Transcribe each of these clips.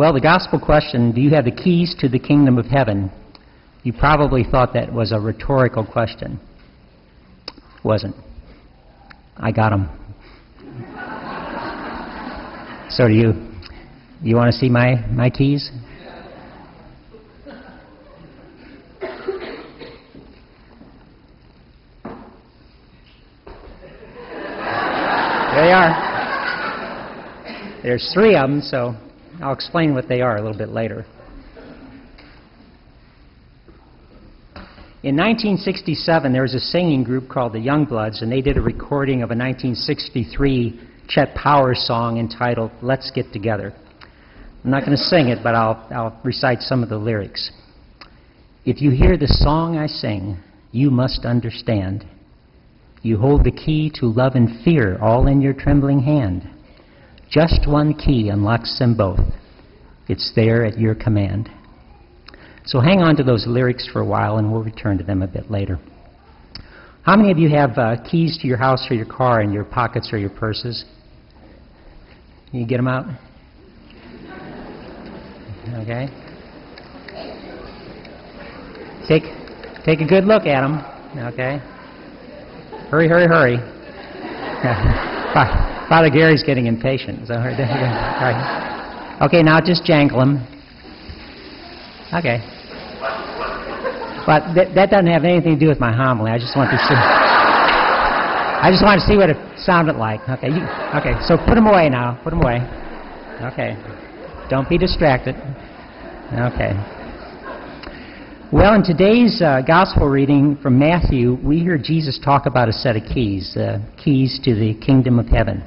Well, the gospel question, do you have the keys to the kingdom of heaven? You probably thought that was a rhetorical question. Wasn't. I got them. so do you. You want to see my, my keys? There they are. There's three of them, so I'll explain what they are a little bit later. In 1967, there was a singing group called the Youngbloods, and they did a recording of a 1963 Chet Powers song entitled Let's Get Together. I'm not going to sing it, but I'll, I'll recite some of the lyrics. If you hear the song I sing, you must understand. You hold the key to love and fear all in your trembling hand. Just one key unlocks them both. It's there at your command. So hang on to those lyrics for a while and we'll return to them a bit later. How many of you have uh, keys to your house or your car in your pockets or your purses? Can you get them out? Okay. Take, take a good look at them. Okay. Hurry, hurry, hurry. Father Gary's getting impatient. So, right. Okay, now just jangle them. Okay. But th- that doesn't have anything to do with my homily. I just want to see. I just want to see what it sounded like. Okay. You, okay. So put them away now. Put them away. Okay. Don't be distracted. Okay. Well, in today's uh, gospel reading from Matthew, we hear Jesus talk about a set of keys, uh, keys to the kingdom of heaven.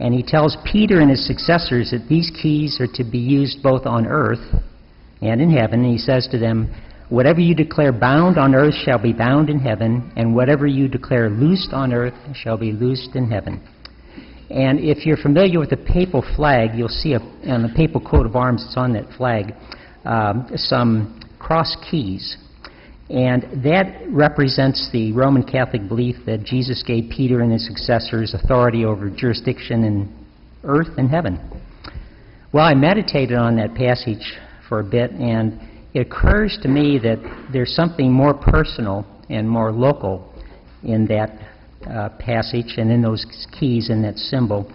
And he tells Peter and his successors that these keys are to be used both on earth and in heaven. And he says to them, Whatever you declare bound on earth shall be bound in heaven, and whatever you declare loosed on earth shall be loosed in heaven. And if you're familiar with the papal flag, you'll see a, on the papal coat of arms that's on that flag um, some cross keys. And that represents the Roman Catholic belief that Jesus gave Peter and his successors authority over jurisdiction in earth and heaven. Well, I meditated on that passage for a bit, and it occurs to me that there's something more personal and more local in that uh, passage and in those keys and that symbol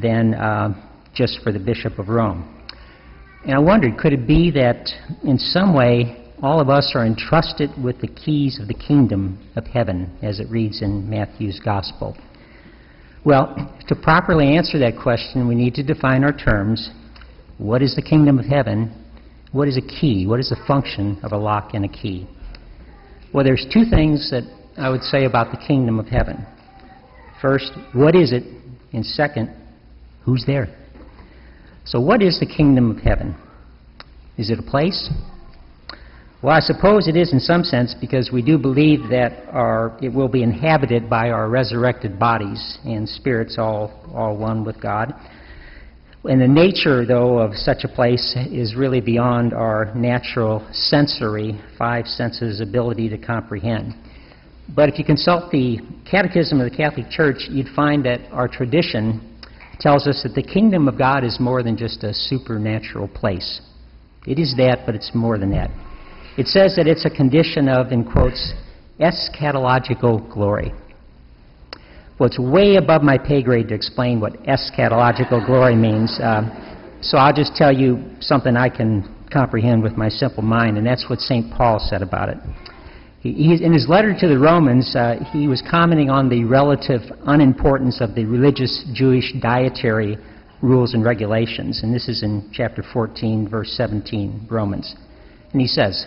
than uh, just for the Bishop of Rome. And I wondered, could it be that in some way all of us are entrusted with the keys of the kingdom of heaven, as it reads in Matthew's Gospel? Well, to properly answer that question, we need to define our terms. What is the kingdom of heaven? What is a key? What is the function of a lock and a key? Well, there's two things that I would say about the kingdom of heaven. First, what is it? And second, who's there? So, what is the kingdom of heaven? Is it a place? Well, I suppose it is in some sense because we do believe that our, it will be inhabited by our resurrected bodies and spirits, all, all one with God. And the nature, though, of such a place is really beyond our natural sensory, five senses ability to comprehend. But if you consult the Catechism of the Catholic Church, you'd find that our tradition tells us that the kingdom of God is more than just a supernatural place. It is that, but it's more than that. It says that it's a condition of, in quotes, eschatological glory. Well, it's way above my pay grade to explain what eschatological glory means. Uh, so I'll just tell you something I can comprehend with my simple mind, and that's what St. Paul said about it. He, in his letter to the Romans, uh, he was commenting on the relative unimportance of the religious Jewish dietary rules and regulations. And this is in chapter 14, verse 17, Romans. And he says,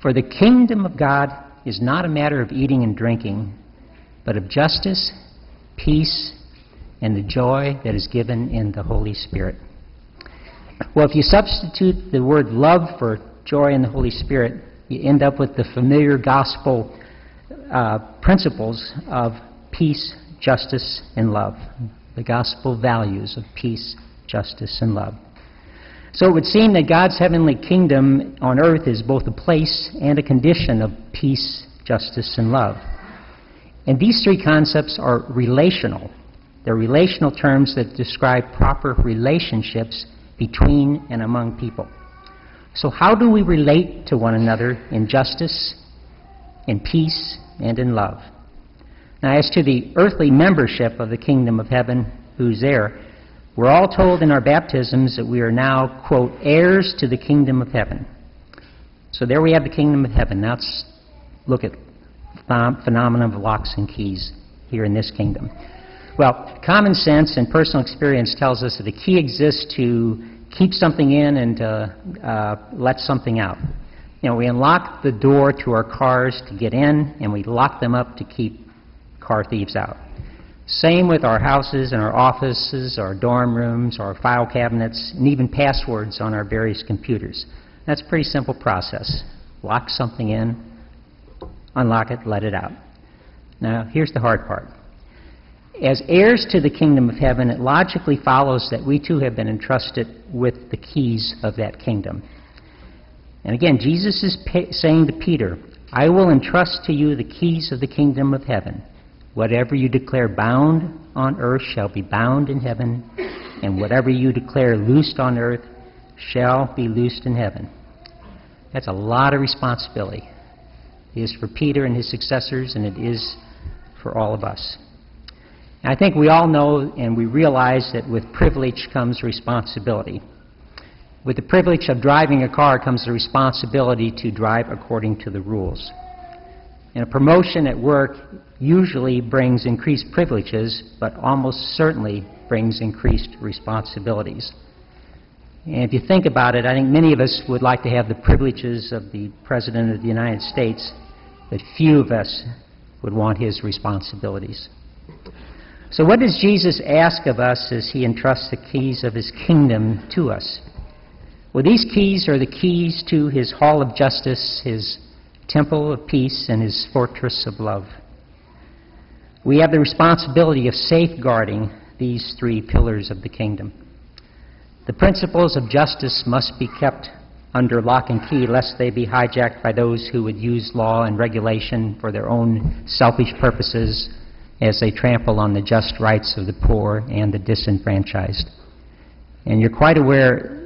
For the kingdom of God is not a matter of eating and drinking, but of justice, peace, and the joy that is given in the Holy Spirit. Well, if you substitute the word love for joy in the Holy Spirit, you end up with the familiar gospel uh, principles of peace, justice, and love. The gospel values of peace, justice, and love. So it would seem that God's heavenly kingdom on earth is both a place and a condition of peace, justice, and love. And these three concepts are relational. They're relational terms that describe proper relationships between and among people. So, how do we relate to one another in justice, in peace, and in love? Now, as to the earthly membership of the kingdom of heaven, who's there, we're all told in our baptisms that we are now, quote, heirs to the kingdom of heaven. So there we have the kingdom of heaven. Now let's look at the phenomenon of locks and keys here in this kingdom. Well, common sense and personal experience tells us that the key exists to keep something in and to uh, let something out. You know, we unlock the door to our cars to get in, and we lock them up to keep car thieves out. Same with our houses and our offices, our dorm rooms, our file cabinets, and even passwords on our various computers. That's a pretty simple process. Lock something in, unlock it, let it out. Now, here's the hard part. As heirs to the kingdom of heaven, it logically follows that we too have been entrusted with the keys of that kingdom. And again, Jesus is saying to Peter, I will entrust to you the keys of the kingdom of heaven. Whatever you declare bound on earth shall be bound in heaven, and whatever you declare loosed on earth shall be loosed in heaven. That's a lot of responsibility. It is for Peter and his successors, and it is for all of us. And I think we all know and we realize that with privilege comes responsibility. With the privilege of driving a car comes the responsibility to drive according to the rules. And a promotion at work usually brings increased privileges, but almost certainly brings increased responsibilities. And if you think about it, I think many of us would like to have the privileges of the President of the United States, but few of us would want his responsibilities. So, what does Jesus ask of us as he entrusts the keys of his kingdom to us? Well, these keys are the keys to his hall of justice, his temple of peace, and his fortress of love. We have the responsibility of safeguarding these three pillars of the kingdom. The principles of justice must be kept under lock and key lest they be hijacked by those who would use law and regulation for their own selfish purposes as they trample on the just rights of the poor and the disenfranchised. And you're quite aware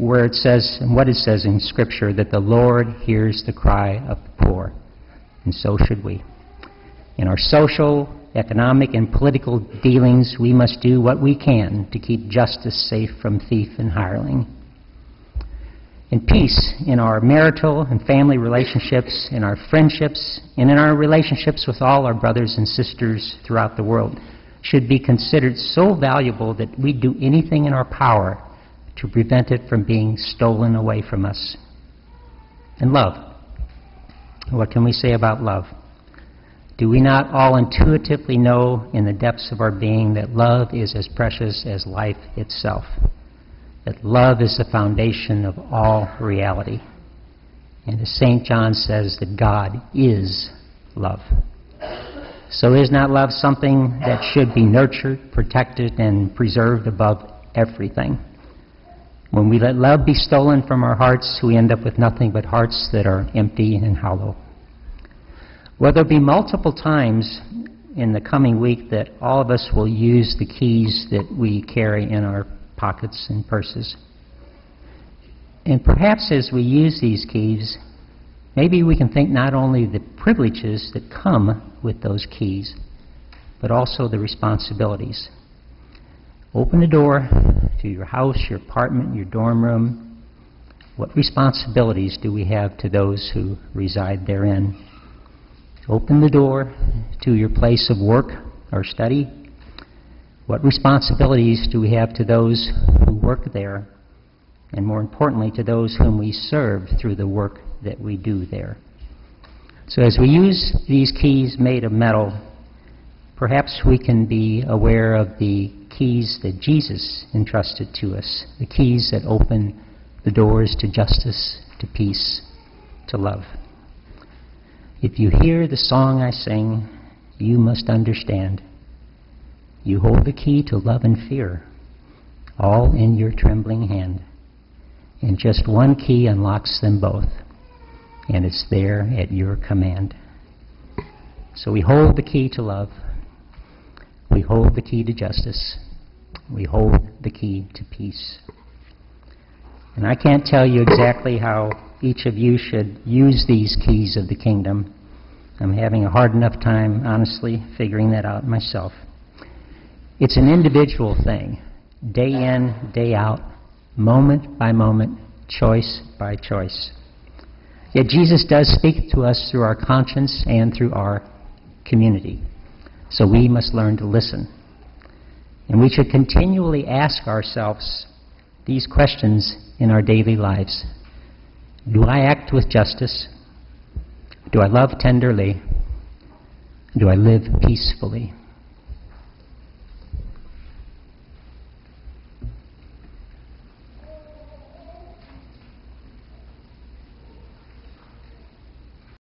where it says, and what it says in Scripture, that the Lord hears the cry of the poor. And so should we. In our social, economic, and political dealings, we must do what we can to keep justice safe from thief and hireling. In peace, in our marital and family relationships, in our friendships, and in our relationships with all our brothers and sisters throughout the world, should be considered so valuable that we do anything in our power to prevent it from being stolen away from us. And love. What can we say about love? Do we not all intuitively know in the depths of our being that love is as precious as life itself? That love is the foundation of all reality. And as St. John says, that God is love. So is not love something that should be nurtured, protected, and preserved above everything? When we let love be stolen from our hearts, we end up with nothing but hearts that are empty and hollow. Well, there'll be multiple times in the coming week that all of us will use the keys that we carry in our pockets and purses. And perhaps as we use these keys, maybe we can think not only the privileges that come with those keys, but also the responsibilities. Open the door to your house, your apartment, your dorm room. What responsibilities do we have to those who reside therein? Open the door to your place of work or study. What responsibilities do we have to those who work there? And more importantly, to those whom we serve through the work that we do there. So as we use these keys made of metal, perhaps we can be aware of the keys that Jesus entrusted to us, the keys that open the doors to justice, to peace, to love. If you hear the song I sing, you must understand. You hold the key to love and fear, all in your trembling hand. And just one key unlocks them both, and it's there at your command. So we hold the key to love, we hold the key to justice, we hold the key to peace. And I can't tell you exactly how each of you should use these keys of the kingdom. I'm having a hard enough time, honestly, figuring that out myself. It's an individual thing, day in, day out, moment by moment, choice by choice. Yet Jesus does speak to us through our conscience and through our community. So we must learn to listen. And we should continually ask ourselves these questions in our daily lives. Do I act with justice? Do I love tenderly? Do I live peacefully?